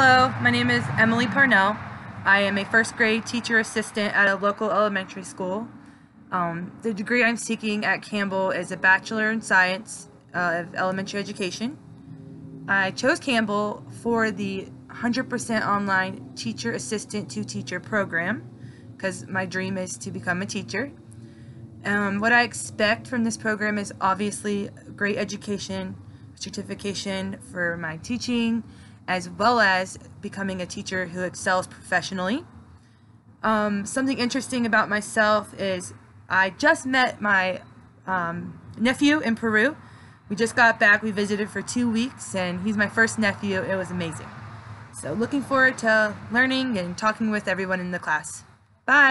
Hello, my name is Emily Parnell. I am a first grade teacher assistant at a local elementary school. Um, the degree I'm seeking at Campbell is a Bachelor in Science uh, of Elementary Education. I chose Campbell for the 100% online teacher assistant to teacher program because my dream is to become a teacher. Um, what I expect from this program is obviously great education, certification for my teaching, as well as becoming a teacher who excels professionally. Um, something interesting about myself is I just met my um, nephew in Peru. We just got back. We visited for two weeks, and he's my first nephew. It was amazing. So looking forward to learning and talking with everyone in the class. Bye.